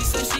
she said she